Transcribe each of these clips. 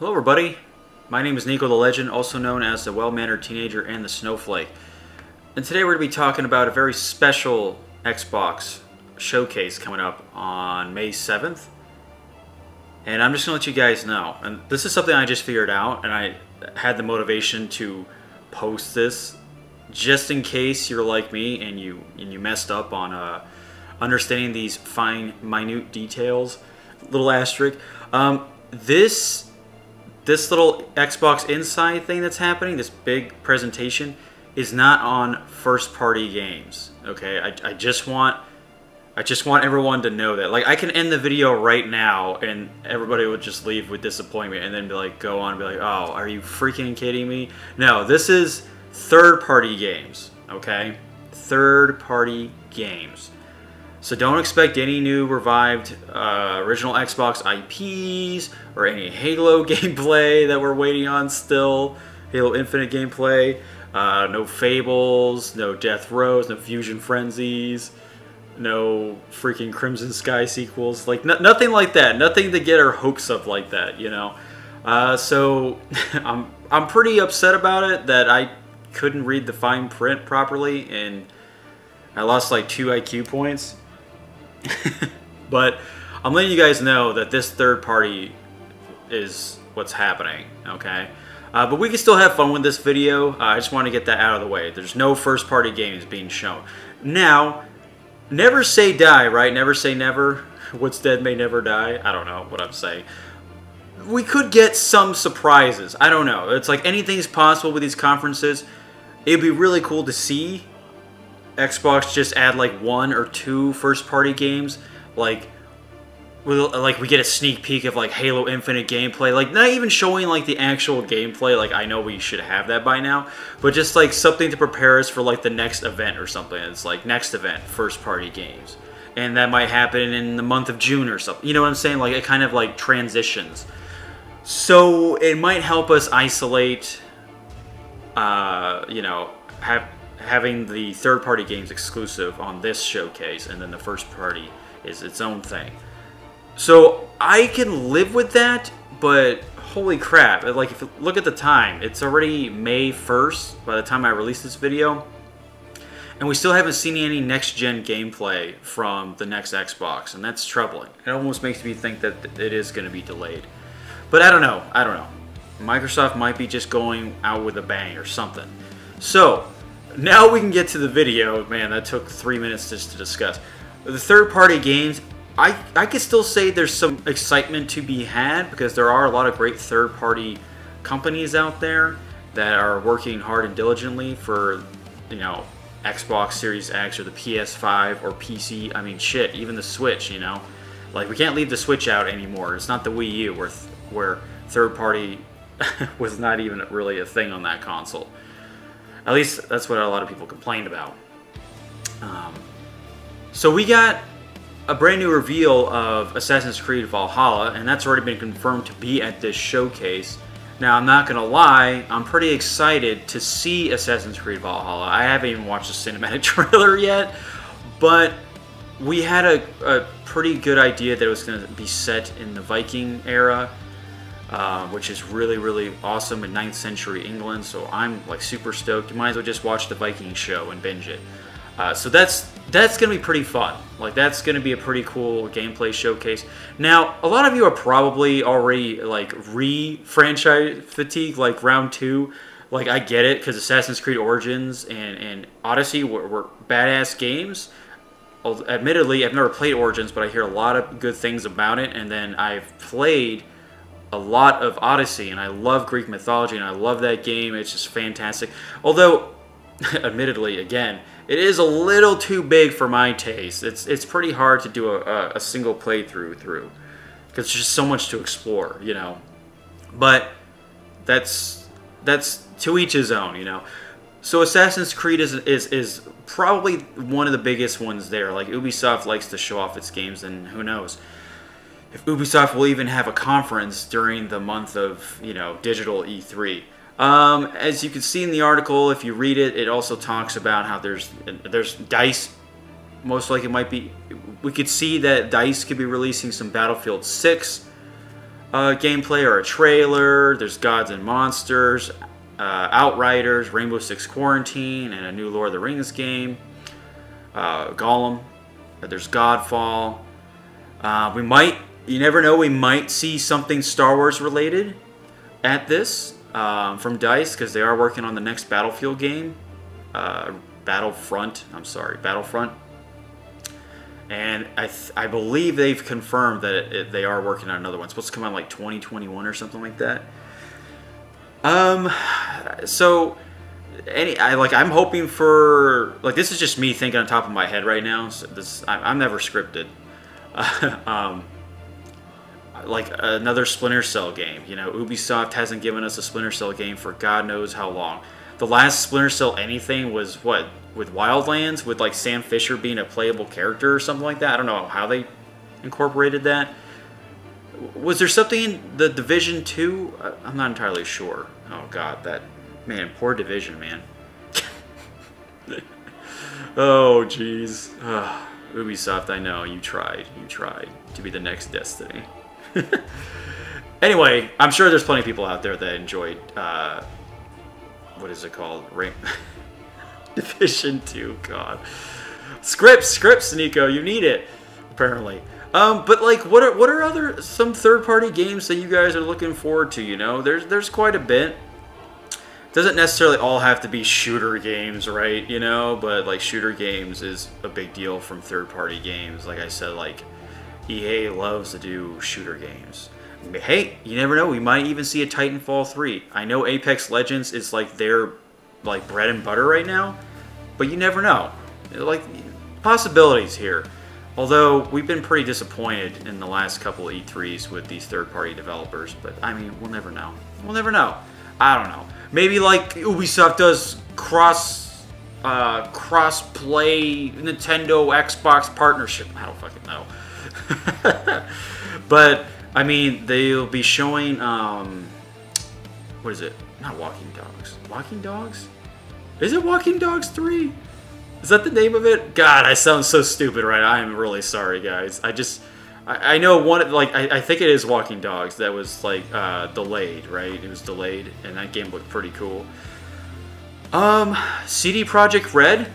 Hello everybody, my name is Niko the Legend, also known as the Well-Mannered Teenager and the Snowflake. And today we're going to be talking about a very special Xbox showcase coming up on May 7th. And I'm just going to let you guys know. And this is something I just figured out and I had the motivation to post this just in case you're like me and you and you messed up on uh, understanding these fine minute details. Little asterisk. Um, this this little Xbox Inside thing that's happening, this big presentation, is not on first party games. Okay, I, I just want I just want everyone to know that. Like I can end the video right now and everybody would just leave with disappointment and then be like go on and be like, "Oh, are you freaking kidding me?" No, this is third party games, okay? Third party games. So don't expect any new revived uh, original Xbox IPs or any Halo gameplay that we're waiting on still. Halo Infinite gameplay. Uh, no Fables, no Death Rows, no Fusion Frenzies, no freaking Crimson Sky sequels. Like nothing like that. Nothing to get our hopes up like that, you know. Uh, so I'm I'm pretty upset about it that I couldn't read the fine print properly and I lost like two IQ points. but I'm letting you guys know that this third party is what's happening, okay? Uh, but we can still have fun with this video. Uh, I just want to get that out of the way. There's no first party games being shown. Now, never say die, right? Never say never. What's dead may never die. I don't know what I'm saying. We could get some surprises. I don't know. It's like anything's possible with these conferences. It'd be really cool to see Xbox just add like one or two first party games, like we'll, like we get a sneak peek of like Halo Infinite gameplay, like not even showing like the actual gameplay. Like I know we should have that by now, but just like something to prepare us for like the next event or something. It's like next event, first party games, and that might happen in the month of June or something. You know what I'm saying? Like it kind of like transitions. So it might help us isolate, uh, you know, have having the third party games exclusive on this showcase and then the first party is its own thing. So I can live with that, but holy crap, like if you look at the time, it's already May 1st by the time I release this video. And we still haven't seen any next gen gameplay from the next Xbox, and that's troubling. It almost makes me think that it is going to be delayed. But I don't know. I don't know. Microsoft might be just going out with a bang or something. So, now we can get to the video. Man, that took three minutes just to discuss. The third-party games, I, I could still say there's some excitement to be had because there are a lot of great third-party companies out there that are working hard and diligently for, you know, Xbox Series X or the PS5 or PC. I mean, shit, even the Switch, you know? Like, we can't leave the Switch out anymore. It's not the Wii U where, where third-party was not even really a thing on that console. At least that's what a lot of people complained about. Um, so we got a brand new reveal of Assassin's Creed Valhalla, and that's already been confirmed to be at this showcase. Now, I'm not to lie, I'm pretty excited to see Assassin's Creed Valhalla. I haven't even watched the cinematic trailer yet, but we had a, a pretty good idea that it was to be set in the Viking era uh, which is really, really awesome in 9th century England. So I'm like super stoked. You might as well just watch the Viking show and binge it. Uh, so that's that's gonna be pretty fun. Like that's gonna be a pretty cool gameplay showcase. Now, a lot of you are probably already like re-franchise fatigue, like round two. Like I get it because Assassin's Creed Origins and and Odyssey were, were badass games. Admittedly, I've never played Origins, but I hear a lot of good things about it. And then I've played a lot of Odyssey, and I love Greek mythology, and I love that game. It's just fantastic. Although, admittedly, again, it is a little too big for my taste. It's it's pretty hard to do a, a single playthrough through because there's just so much to explore, you know. But that's that's to each his own, you know. So Assassin's Creed is is is probably one of the biggest ones there. Like Ubisoft likes to show off its games, and who knows if Ubisoft will even have a conference during the month of you know digital E3. Um, as you can see in the article, if you read it, it also talks about how there's there's Dice. Most likely, might be. We could see that Dice could be releasing some Battlefield 6 uh, gameplay or a trailer. There's Gods and Monsters, uh, Outriders, Rainbow Six Quarantine, and a new Lord of the Rings game. Uh, Gollum. There's Godfall. Uh, we might, you never know, we might see something Star Wars related at this um, from DICE because they are working on the next Battlefield game. Uh, Battlefront, I'm sorry, Battlefront. And I, I believe they've confirmed that it, it, they are working on another one. It's supposed to come out like 2021 or something like that. Um, so any I like I'm hoping for like this is just me thinking on top of my head right now. So this I, am never scripted. um, like another Splinter Cell game. You know, Ubisoft hasn't given us a Splinter Cell game for God knows how long. The last Splinter Cell anything was what with Wildlands with like Sam Fisher being a playable character or something like that. I don't know how they incorporated that. Was there something in the Division 2? I'm not entirely sure. Oh god, that man, poor Division, man. oh jeez. Ubisoft, I know you tried. You tried to be the next Destiny. anyway, I'm sure there's plenty of people out there that enjoyed uh, what is it called? Rain Division 2, God. Scripts, scripts, Niko, you need it, apparently. Um, but like, what are what are other some third-party games that you guys are looking forward to? You know, there's there's quite a bit. Doesn't necessarily all have to be shooter games, right? You know, but like shooter games is a big deal from third-party games. Like I said, like EA loves to do shooter games. Hey, you never know. We might even see a Titanfall 3. I know Apex Legends is like their like bread and butter right now, but you never know. Like possibilities here. Although we've been pretty disappointed in the last couple of E3s with these third-party developers, but I mean, we'll never know. We'll never know. I don't know. Maybe like Ubisoft does cross uh, cross play Nintendo Xbox partnership. I don't fucking know. but I mean, they'll be showing um, what is it? Not Walking Dogs. Walking Dogs? Is it Walking Dogs 3? Is that the name of it? God, I sound so stupid, right? I am really sorry, guys. I just, I, I know one, like, I, I, think it is Walking Dogs that was, like, uh, delayed, right? It was delayed, and that game looked pretty cool. Um, CD Projekt Red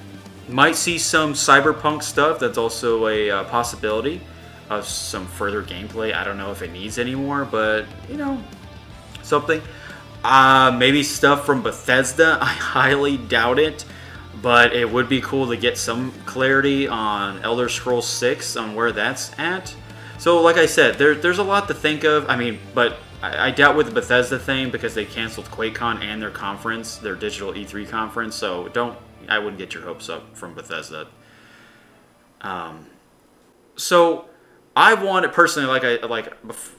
might see some cyberpunk stuff. That's also a uh, possibility of some further gameplay. I don't know if it needs anymore, but you know, something. Uh, maybe stuff from Bethesda. I highly doubt it, but it would be cool to get some clarity on Elder Scrolls 6 on where that's at. So, like I said, there, there's a lot to think of. I mean, but I, I doubt with the Bethesda thing because they canceled QuakeCon and their conference, their digital E3 conference. So, don't I wouldn't get your hopes up from Bethesda. Um, so I want it personally, like I like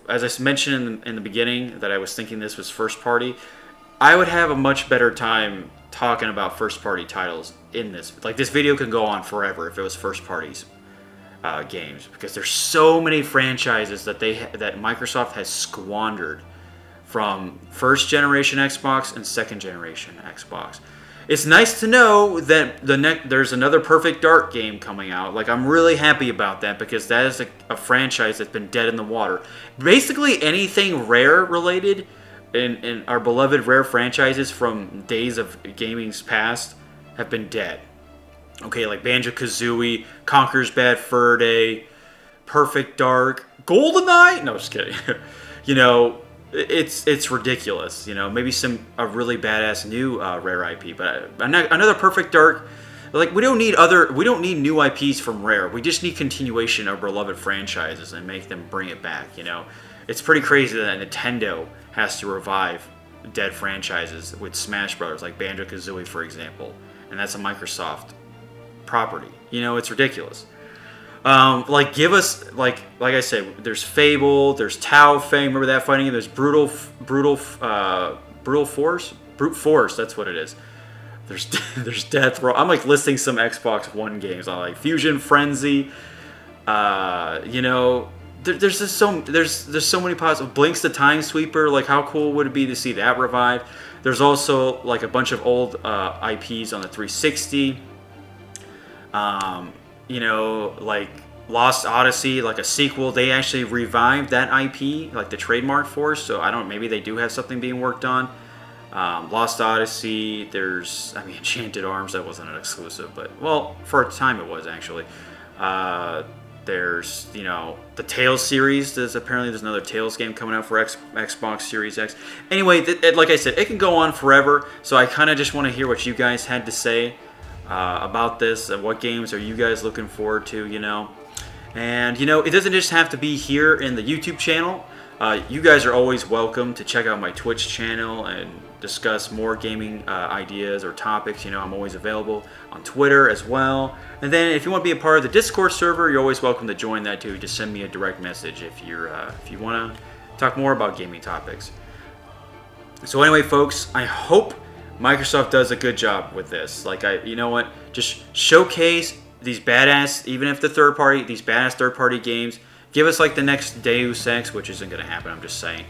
as I mentioned in the, in the beginning, that I was thinking this was first party. I would have a much better time talking about first party titles in this. Like this video can go on forever if it was first parties uh, games because there's so many franchises that they that Microsoft has squandered from first generation Xbox and second generation Xbox it's nice to know that the ne- there's another Perfect Dark game coming out. Like I'm really happy about that because that is a, a franchise that's been dead in the water. Basically, anything rare related in, in our beloved rare franchises from days of gaming's past have been dead. Okay, like Banjo Kazooie, Conker's Bad Fur Day, Perfect Dark, GoldenEye. No, just kidding. you know, it's it's ridiculous. You know, maybe some a really badass new uh, rare IP, but another Perfect Dark. Like we don't need other, we don't need new IPs from Rare. We just need continuation of beloved franchises and make them bring it back. You know, it's pretty crazy that Nintendo has to revive dead franchises with Smash Brothers, like Banjo Kazooie, for example, and that's a Microsoft property. You know, it's ridiculous. Um, like give us like like I said, there's Fable, there's Tao Feng. Remember that fighting? There's brutal, brutal, uh, brutal force, brute force. That's what it is. There's there's Death Row. I'm like listing some Xbox One games. I like Fusion Frenzy. Uh, you know, there, there's just so there's there's so many possible. Blinx the Time Sweeper. Like how cool would it be to see that revive? There's also like a bunch of old uh, IPs on the 360. Um, you know, like Lost Odyssey, like a sequel, they actually revived that IP, like the trademark for. So I don't. Maybe they do have something being worked on. Um, Lost Odyssey. There's, I mean, Enchanted Arms. That wasn't an exclusive, but well, for a time it was actually. Uh, there's, you know, the Tales series. There's apparently there's another Tales game coming out for X, Xbox Series X. Anyway, th- like I said, it can go on forever. So I kind of just want to hear what you guys had to say uh, about this and what games are you guys looking forward to. You know, and you know, it doesn't just have to be here in the YouTube channel. Uh, you guys are always welcome to check out my Twitch channel and discuss more gaming uh, ideas or topics, you know, I'm always available on Twitter as well. And then if you want to be a part of the Discord server, you're always welcome to join that too. Just send me a direct message if you're uh, if you want to talk more about gaming topics. So anyway, folks, I hope Microsoft does a good job with this. Like I, you know what, just showcase these badass, even if the third party, these badass third party games. Give us like the next Deus Ex, which isn't going to happen. I'm just saying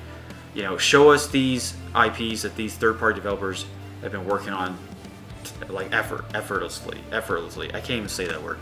you know, show us these IPs that these third-party developers have been working on, like effort, effortlessly, effortlessly. I can't even say that word.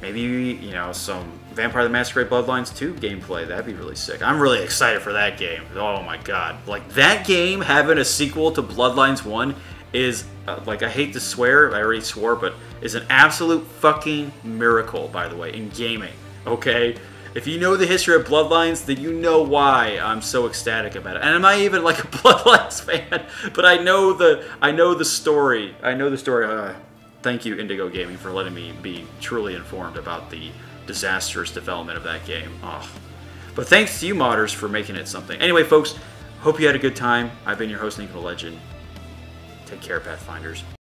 Maybe you know some Vampire the Masquerade Bloodlines 2 gameplay. That'd be really sick. I'm really excited for that game. Oh my god! Like that game having a sequel to Bloodlines 1 is uh, like I hate to swear. I already swore, but is an absolute fucking miracle. By the way, in gaming. Okay, if you know the history of Bloodlines, then you know why I'm so ecstatic about it. And I'm not even like a Bloodlines fan, but I know the I know the story. I know the story. Uh, thank you, Indigo Gaming, for letting me be truly informed about the disastrous development of that game. Oh. But thanks to you modders for making it something. Anyway, folks, hope you had a good time. I've been your host, Niko Legend. Take care, Pathfinders.